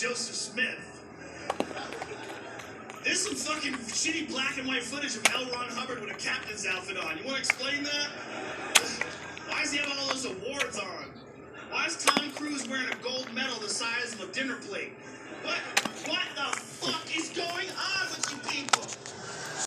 Joseph Smith. There's some fucking shitty black and white footage of L. Ron Hubbard with a captain's outfit on. You want to explain that? Why does he have all those awards on? Why is Tom Cruise wearing a gold medal the size of a dinner plate?